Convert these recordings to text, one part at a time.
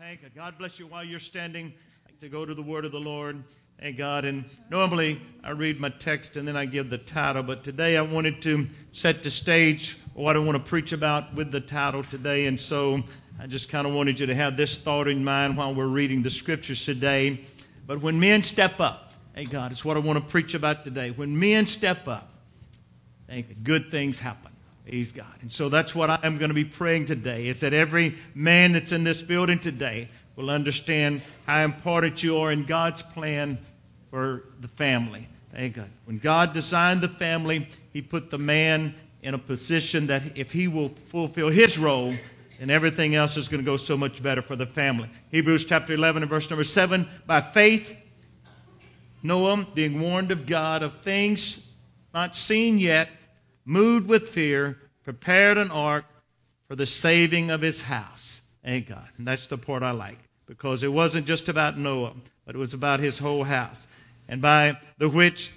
Thank God. God bless you while you're standing to go to the word of the Lord. Thank God. And normally I read my text and then I give the title, but today I wanted to set the stage what I want to preach about with the title today. And so I just kind of wanted you to have this thought in mind while we're reading the scriptures today. But when men step up, thank God, it's what I want to preach about today. When men step up, thank God, good things happen. Praise God. And so that's what I am going to be praying today. It's that every man that's in this building today will understand how important you are in God's plan for the family. Thank God. When God designed the family, He put the man in a position that if he will fulfill his role, then everything else is going to go so much better for the family. Hebrews chapter 11 and verse number 7 By faith, Noah, being warned of God of things not seen yet, moved with fear, prepared an ark for the saving of his house. Thank God. And that's the part I like because it wasn't just about Noah, but it was about his whole house. And by the which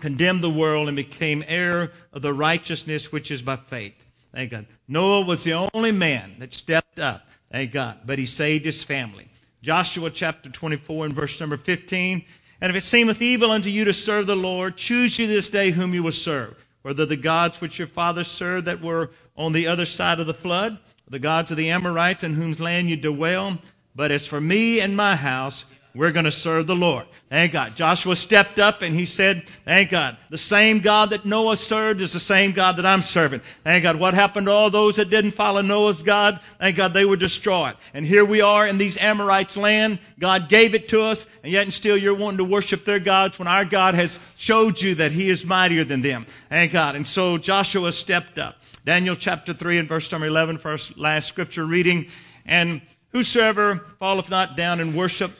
condemned the world and became heir of the righteousness which is by faith. Thank God. Noah was the only man that stepped up. Thank God. But he saved his family. Joshua chapter 24 and verse number 15. And if it seemeth evil unto you to serve the Lord, choose you this day whom you will serve whether the gods which your fathers served that were on the other side of the flood, the gods of the Amorites in whose land you dwell. But as for me and my house, we're going to serve the Lord. Thank God. Joshua stepped up and he said, Thank God. The same God that Noah served is the same God that I'm serving. Thank God. What happened to all those that didn't follow Noah's God? Thank God they were destroyed. And here we are in these Amorites' land. God gave it to us, and yet and still you're wanting to worship their gods when our God has showed you that he is mightier than them. Thank God. And so Joshua stepped up. Daniel chapter 3 and verse number 11, first last scripture reading. And whosoever falleth not down and worship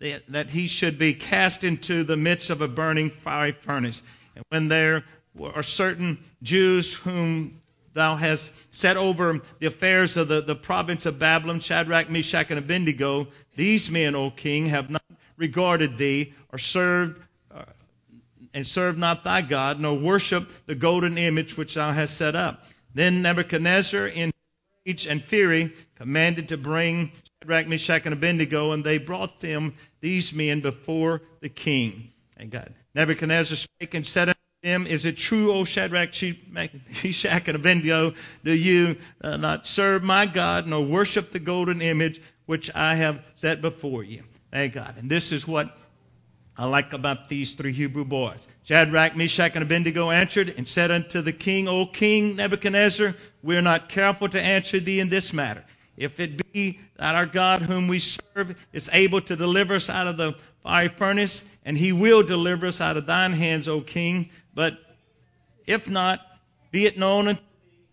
that he should be cast into the midst of a burning fiery furnace. And when there are certain Jews whom thou hast set over the affairs of the, the province of Babylon, Shadrach, Meshach, and Abednego, these men, O king, have not regarded thee or served uh, and served not thy God, nor worship the golden image which thou hast set up. Then Nebuchadnezzar, in rage and fury, commanded to bring Shadrach, Meshach, and Abednego, and they brought them these men before the king. And God, Nebuchadnezzar spake and said unto them, Is it true, O Shadrach, Meshach, and Abednego, do you uh, not serve my God, nor worship the golden image which I have set before you? Thank God. And this is what I like about these three Hebrew boys. Shadrach, Meshach, and Abednego answered and said unto the king, O king Nebuchadnezzar, we are not careful to answer thee in this matter. If it be that our God, whom we serve, is able to deliver us out of the fiery furnace, and he will deliver us out of thine hands, O king. But if not, be it known unto thee,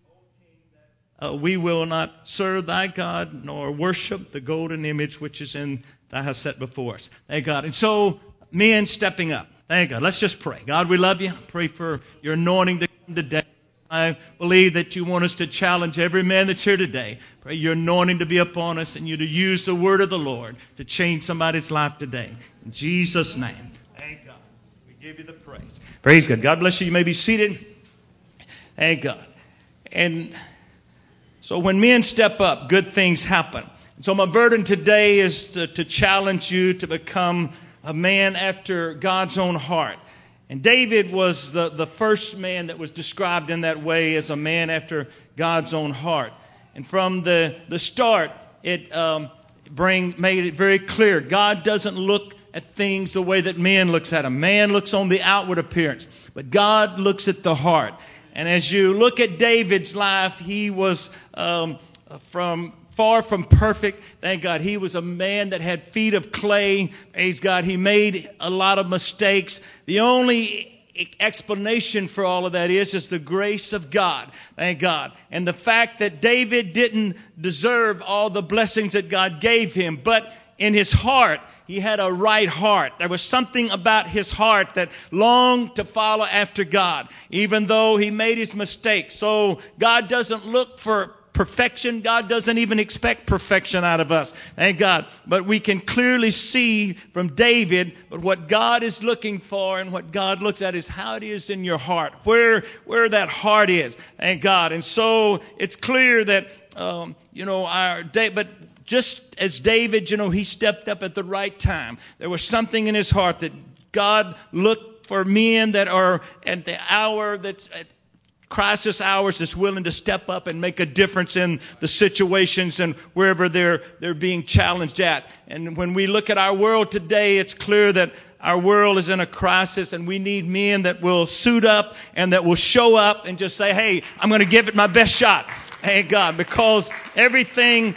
uh, we will not serve thy God nor worship the golden image which is in thou hast set before us. Thank God. And so, men stepping up. Thank God. Let's just pray. God, we love you. Pray for your anointing to come today. I believe that you want us to challenge every man that's here today. Pray your anointing to be upon us and you to use the word of the Lord to change somebody's life today. In Jesus' name. Thank God. We give you the praise. Praise God. God bless you. You may be seated. Thank God. And so when men step up, good things happen. So my burden today is to, to challenge you to become a man after God's own heart. And David was the, the first man that was described in that way as a man after God's own heart. And from the, the start, it um, bring, made it very clear God doesn't look at things the way that man looks at them. Man looks on the outward appearance, but God looks at the heart. And as you look at David's life, he was um, from far from perfect. Thank God. He was a man that had feet of clay. Praise God. He made a lot of mistakes. The only explanation for all of that is is the grace of God. Thank God. And the fact that David didn't deserve all the blessings that God gave him, but in his heart, he had a right heart. There was something about his heart that longed to follow after God, even though he made his mistakes. So God doesn't look for perfection. God doesn't even expect perfection out of us. Thank God. But we can clearly see from David, but what God is looking for and what God looks at is how it is in your heart, where, where that heart is. Thank God. And so it's clear that, um, you know, our day, but just as David, you know, he stepped up at the right time. There was something in his heart that God looked for men that are at the hour that's at crisis hours that's willing to step up and make a difference in the situations and wherever they're, they're being challenged at. And when we look at our world today, it's clear that our world is in a crisis and we need men that will suit up and that will show up and just say, Hey, I'm going to give it my best shot. Thank God, because everything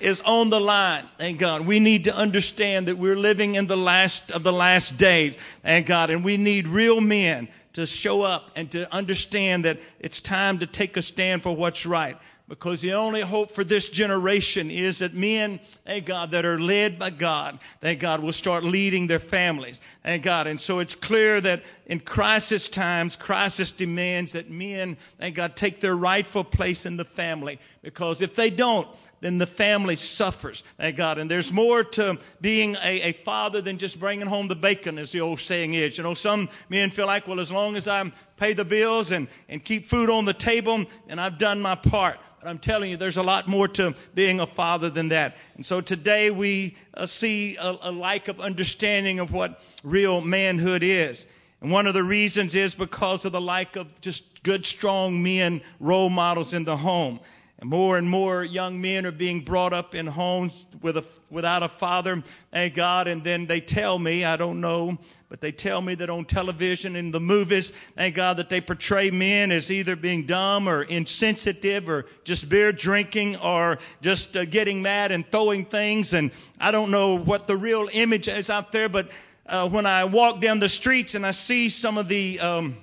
is on the line. Thank God. We need to understand that we're living in the last of the last days. Thank God. And we need real men to show up and to understand that it's time to take a stand for what's right. Because the only hope for this generation is that men, thank God, that are led by God, thank God, will start leading their families. Thank God. And so it's clear that in crisis times, crisis demands that men, thank God, take their rightful place in the family. Because if they don't, then the family suffers. Thank God. And there's more to being a, a, father than just bringing home the bacon, as the old saying is. You know, some men feel like, well, as long as I pay the bills and, and keep food on the table, and I've done my part. But I'm telling you, there's a lot more to being a father than that. And so today we uh, see a, a lack of understanding of what real manhood is. And one of the reasons is because of the lack of just good, strong men, role models in the home. And more and more young men are being brought up in homes with a, without a father, thank God. And then they tell me, I don't know, but they tell me that on television and the movies, thank God, that they portray men as either being dumb or insensitive or just beer drinking or just uh, getting mad and throwing things. And I don't know what the real image is out there, but uh, when I walk down the streets and I see some of the um,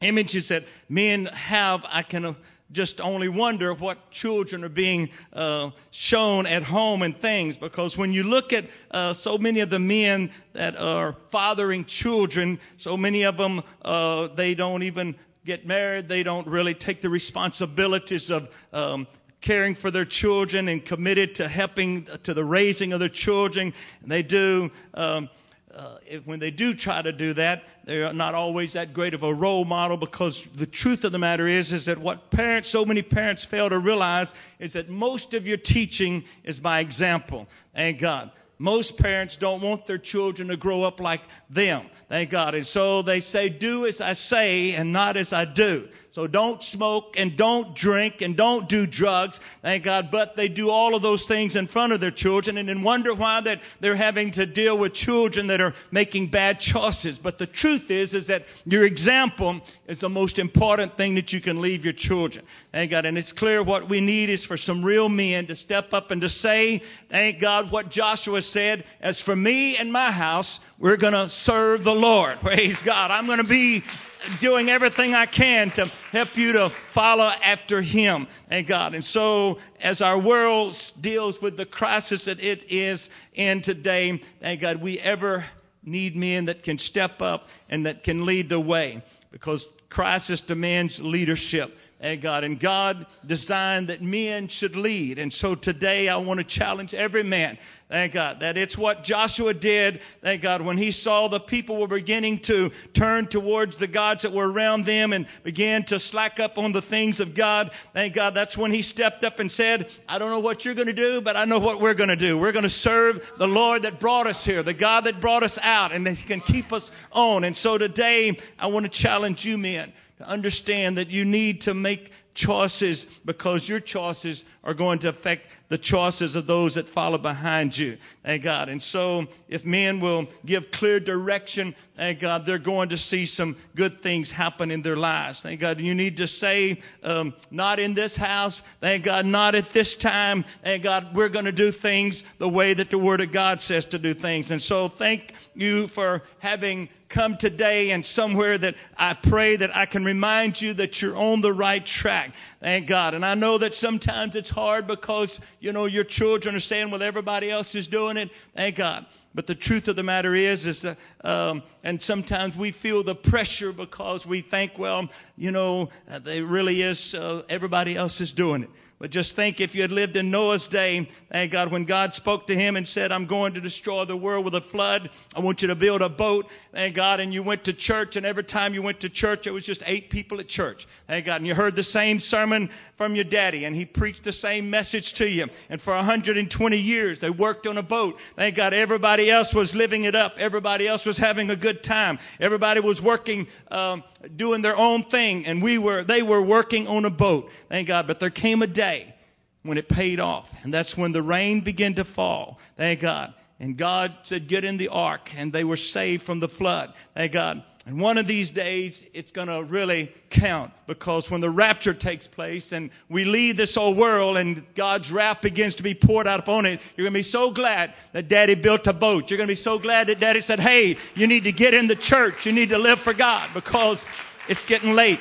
images that men have, I can. Uh, just only wonder what children are being uh, shown at home and things. Because when you look at uh, so many of the men that are fathering children so many of them uh, they don't even get married. They don't really take the responsibilities of um, caring for their children and committed to helping to the raising of their children. And they do um, uh, when they do try to do that, they're not always that great of a role model because the truth of the matter is, is that what parents, so many parents fail to realize is that most of your teaching is by example. Thank God. Most parents don't want their children to grow up like them. Thank God. And so they say, do as I say and not as I do. So don't smoke and don't drink and don't do drugs, thank God. But they do all of those things in front of their children and then wonder why that they're having to deal with children that are making bad choices. But the truth is, is that your example is the most important thing that you can leave your children. Thank God. And it's clear what we need is for some real men to step up and to say, thank God, what Joshua said, as for me and my house, we're going to serve the Lord. Praise God. I'm going to be doing everything I can to help you to follow after Him and God. And so, as our world deals with the crisis that it is in today, thank God, we ever need men that can step up and that can lead the way because crisis demands leadership. And God, and God designed that men should lead. And so today I want to challenge every man Thank God that it's what Joshua did. Thank God when he saw the people were beginning to turn towards the gods that were around them and began to slack up on the things of God. Thank God that's when he stepped up and said, I don't know what you're going to do, but I know what we're going to do. We're going to serve the Lord that brought us here, the God that brought us out and that he can keep us on. And so today I want to challenge you men to understand that you need to make choices because your choices are going to affect the choices of those that follow behind you. Thank God. And so if men will give clear direction, thank God, they're going to see some good things happen in their lives. Thank God. You need to say, um, not in this house. Thank God, not at this time. Thank God, we're going to do things the way that the Word of God says to do things. And so thank you for having come today and somewhere that I pray that I can remind you that you're on the right track. Thank God. And I know that sometimes it's hard because, you know, your children are saying, well, everybody else is doing it. Thank God. But the truth of the matter is, is that, um, and sometimes we feel the pressure because we think, well, you know, uh, there really is, uh, everybody else is doing it. But just think if you had lived in Noah's day, thank God, when God spoke to him and said, I'm going to destroy the world with a flood. I want you to build a boat. Thank God. And you went to church and every time you went to church, it was just eight people at church. Thank God. And you heard the same sermon from your daddy and he preached the same message to you. And for 120 years, they worked on a boat. Thank God. Everybody else was living it up. Everybody else was having a good time. Everybody was working, um, doing their own thing. And we were, they were working on a boat. Thank God. But there came a day when it paid off. And that's when the rain began to fall. Thank God. And God said, get in the ark. And they were saved from the flood. Thank God. And one of these days, it's going to really count because when the rapture takes place and we leave this old world and God's wrath begins to be poured out upon it, you're going to be so glad that daddy built a boat. You're going to be so glad that daddy said, Hey, you need to get in the church. You need to live for God because it's getting late.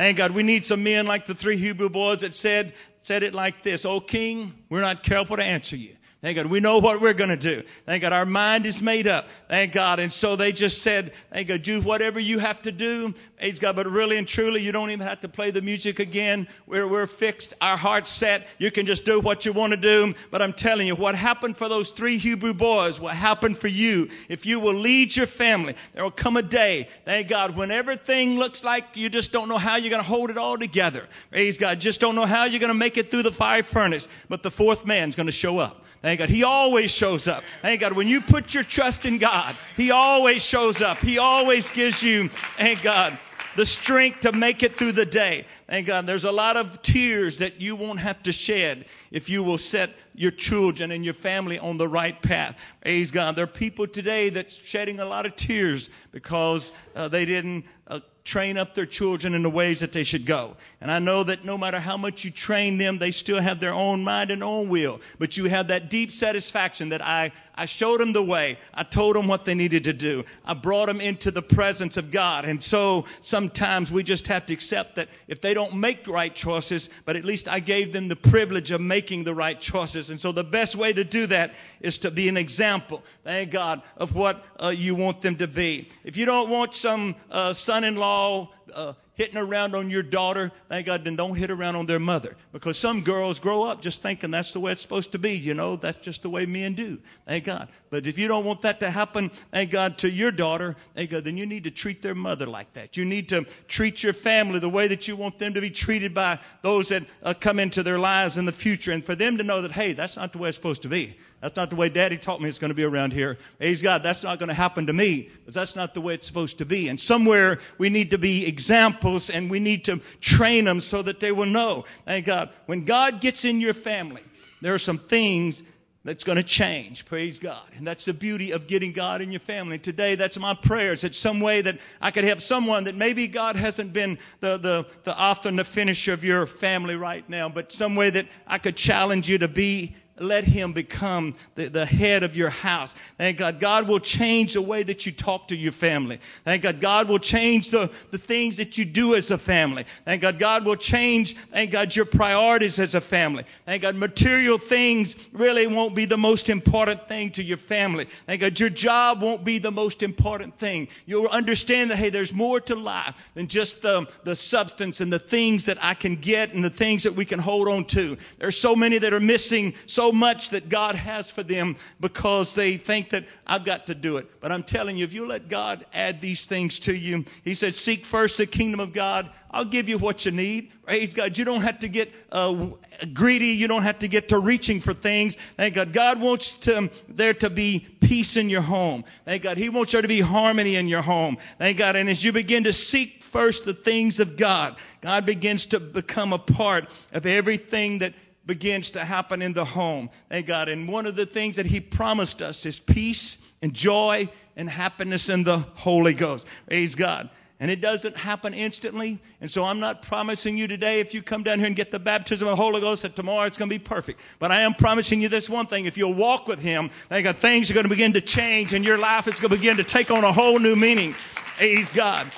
Thank God. We need some men like the three Hebrew boys that said, said it like this. Oh, king, we're not careful to answer you. Thank God. We know what we're going to do. Thank God. Our mind is made up. Thank God. And so they just said, thank God, do whatever you have to do. Praise God. But really and truly, you don't even have to play the music again. We're, we're fixed. Our heart's set. You can just do what you want to do. But I'm telling you, what happened for those three Hebrew boys, what happened for you, if you will lead your family, there will come a day, thank God, when everything looks like you just don't know how you're going to hold it all together. Praise God. Just don't know how you're going to make it through the fire furnace. But the fourth man's going to show up. Thank God. He always shows up. Thank God. When you put your trust in God, He always shows up. He always gives you, thank God, the strength to make it through the day. Thank God. There's a lot of tears that you won't have to shed if you will set your children and your family on the right path. Praise God. There are people today that's shedding a lot of tears because uh, they didn't uh, train up their children in the ways that they should go. And I know that no matter how much you train them, they still have their own mind and own will. But you have that deep satisfaction that I, I showed them the way. I told them what they needed to do. I brought them into the presence of God. And so sometimes we just have to accept that if they don't make right choices, but at least I gave them the privilege of making the right choices. And so the best way to do that is to be an example, thank God, of what uh, you want them to be. If you don't want some uh, son-in-law uh, hitting around on your daughter, thank God, then don't hit around on their mother. Because some girls grow up just thinking that's the way it's supposed to be. You know, that's just the way men do. Thank God. But if you don't want that to happen, thank God, to your daughter, thank God, then you need to treat their mother like that. You need to treat your family the way that you want them to be treated by those that uh, come into their lives in the future. And for them to know that, hey, that's not the way it's supposed to be. That's not the way daddy taught me it's going to be around here. Praise God. That's not going to happen to me, but that's not the way it's supposed to be. And somewhere we need to be examples and we need to train them so that they will know. Thank God. When God gets in your family, there are some things that's going to change. Praise God. And that's the beauty of getting God in your family. Today, that's my prayers. It's some way that I could help someone that maybe God hasn't been the, the, the author and the finisher of your family right now, but some way that I could challenge you to be let him become the, the head of your house. Thank God. God will change the way that you talk to your family. Thank God. God will change the, the things that you do as a family. Thank God. God will change, thank God, your priorities as a family. Thank God. Material things really won't be the most important thing to your family. Thank God. Your job won't be the most important thing. You'll understand that, hey, there's more to life than just the, the substance and the things that I can get and the things that we can hold on to. There's so many that are missing so much that God has for them because they think that I've got to do it. But I'm telling you, if you let God add these things to you, He said, seek first the kingdom of God. I'll give you what you need. Praise God. You don't have to get uh, greedy. You don't have to get to reaching for things. Thank God. God wants to, there to be peace in your home. Thank God. He wants there to be harmony in your home. Thank God. And as you begin to seek first the things of God, God begins to become a part of everything that begins to happen in the home. Thank God. And one of the things that He promised us is peace and joy and happiness in the Holy Ghost. Praise God. And it doesn't happen instantly. And so I'm not promising you today, if you come down here and get the baptism of the Holy Ghost, that tomorrow it's going to be perfect. But I am promising you this one thing. If you'll walk with Him, thank God, things are going to begin to change and your life is going to begin to take on a whole new meaning. Praise God.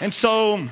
And so,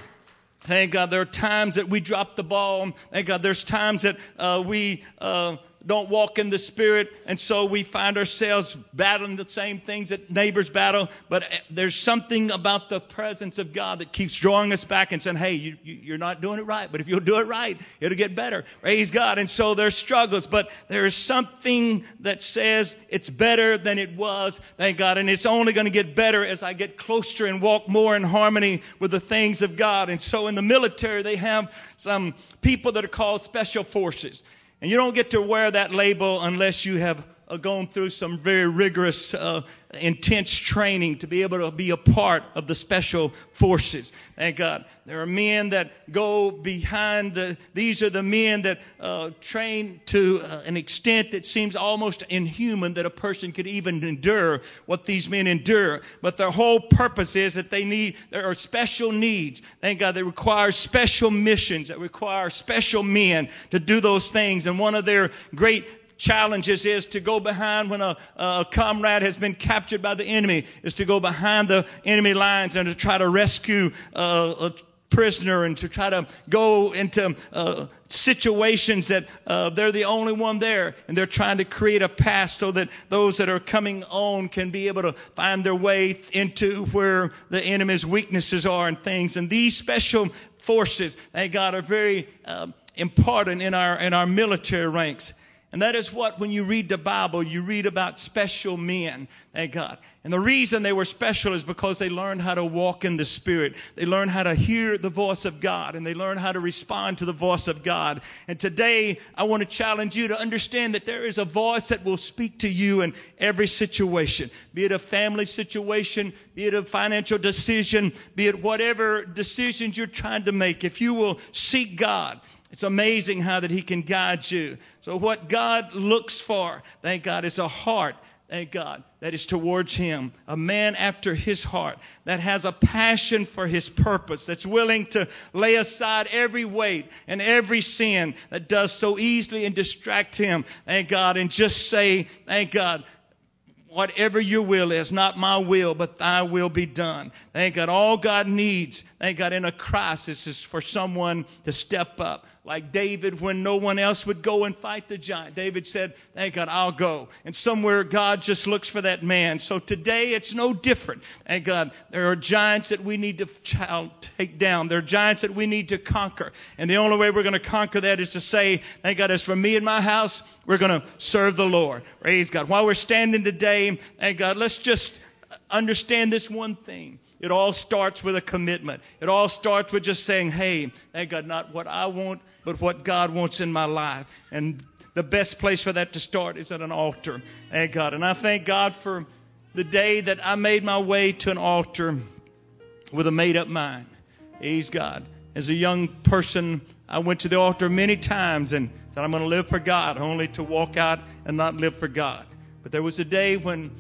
Thank God there are times that we drop the ball. Thank God there's times that uh, we uh, don't walk in the spirit. And so we find ourselves battling the same things that neighbors battle. But uh, there's something about the presence of God that keeps drawing us back and saying, Hey, you, you, are not doing it right. But if you'll do it right, it'll get better. Praise God. And so there's struggles, but there is something that says it's better than it was. Thank God. And it's only going to get better as I get closer and walk more in harmony with the things of God. And so in the military, they have some people that are called special forces. And you don't get to wear that label unless you have gone through some very rigorous, uh, intense training to be able to be a part of the special forces. Thank God. There are men that go behind the, these are the men that uh, train to uh, an extent that seems almost inhuman that a person could even endure what these men endure. But their whole purpose is that they need, there are special needs. Thank God they require special missions that require special men to do those things. And one of their great challenges is to go behind when a, a comrade has been captured by the enemy, is to go behind the enemy lines and to try to rescue uh, a prisoner and to try to go into uh, situations that uh, they're the only one there. And they're trying to create a path so that those that are coming on can be able to find their way into where the enemy's weaknesses are and things. And these special forces thank god are very uh, important in our in our military ranks and that is what, when you read the Bible, you read about special men, thank God. And the reason they were special is because they learned how to walk in the Spirit. They learned how to hear the voice of God and they learned how to respond to the voice of God. And today, I want to challenge you to understand that there is a voice that will speak to you in every situation, be it a family situation, be it a financial decision, be it whatever decisions you're trying to make. If you will seek God, it's amazing how that he can guide you. So what God looks for, thank God, is a heart, thank God, that is towards him. A man after his heart that has a passion for his purpose, that's willing to lay aside every weight and every sin that does so easily and distract him, thank God, and just say, thank God, whatever your will is, not my will, but thy will be done. Thank God. All God needs, thank God, in a crisis is for someone to step up like David when no one else would go and fight the giant. David said, Thank God, I'll go. And somewhere God just looks for that man. So today it's no different. Thank God, there are giants that we need to take down. There are giants that we need to conquer. And the only way we're going to conquer that is to say, Thank God, as for me and my house, we're going to serve the Lord. Praise God. While we're standing today, thank God, let's just understand this one thing. It all starts with a commitment. It all starts with just saying, hey, thank God, not what I want, but what God wants in my life. And the best place for that to start is at an altar. Thank God. And I thank God for the day that I made my way to an altar with a made up mind. He's God. As a young person, I went to the altar many times and said, I'm going to live for God, only to walk out and not live for God. But there was a day when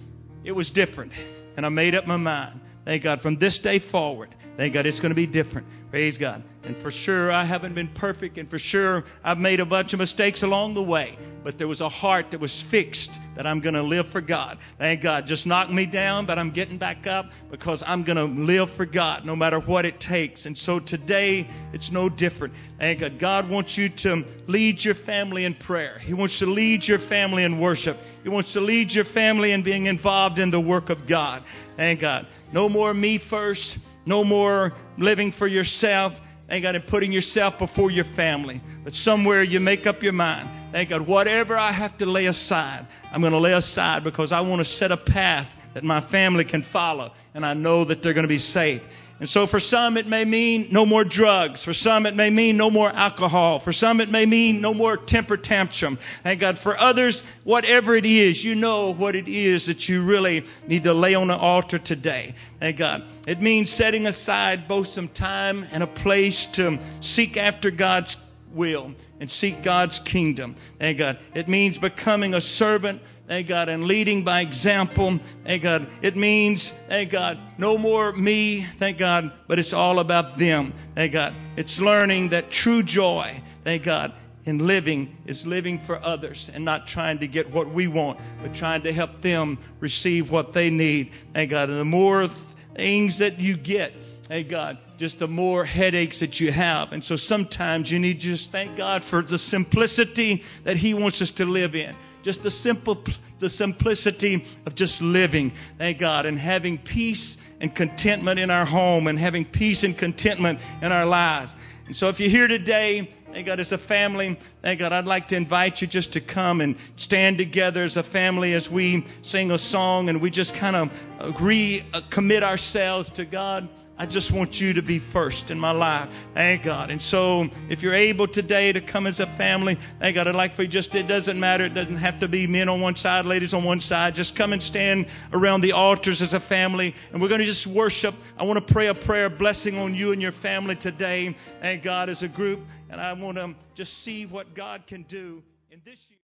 it was different, and I made up my mind. Thank God. From this day forward, thank God it's going to be different. Praise God. And for sure, I haven't been perfect, and for sure, I've made a bunch of mistakes along the way. But there was a heart that was fixed that I'm going to live for God. Thank God. Just knocked me down, but I'm getting back up because I'm going to live for God no matter what it takes. And so today, it's no different. Thank God. God wants you to lead your family in prayer, He wants to lead your family in worship, He wants to lead your family in being involved in the work of God. Thank God. No more me first, no more living for yourself Thank God, and putting yourself before your family. But somewhere you make up your mind. Thank God, whatever I have to lay aside, I'm going to lay aside because I want to set a path that my family can follow. And I know that they're going to be safe. And so for some, it may mean no more drugs. For some, it may mean no more alcohol. For some, it may mean no more temper tantrum. Thank God. For others, whatever it is, you know what it is that you really need to lay on the altar today. Thank God. It means setting aside both some time and a place to seek after God's will and seek God's kingdom. Thank God. It means becoming a servant thank God, and leading by example, thank God. It means, thank God, no more me, thank God, but it's all about them, thank God. It's learning that true joy, thank God, in living is living for others and not trying to get what we want, but trying to help them receive what they need, thank God. And the more things that you get, Thank God, just the more headaches that you have. And so sometimes you need to just thank God for the simplicity that He wants us to live in. Just the simple, the simplicity of just living, thank God, and having peace and contentment in our home and having peace and contentment in our lives. And so if you're here today, thank God, as a family, thank God, I'd like to invite you just to come and stand together as a family as we sing a song and we just kind of agree, uh, commit ourselves to God. I just want you to be first in my life. Thank God. And so if you're able today to come as a family, thank God. I'd like for you just, it doesn't matter. It doesn't have to be men on one side, ladies on one side. Just come and stand around the altars as a family. And we're going to just worship. I want to pray a prayer blessing on you and your family today. Thank God as a group. And I want to just see what God can do in this year.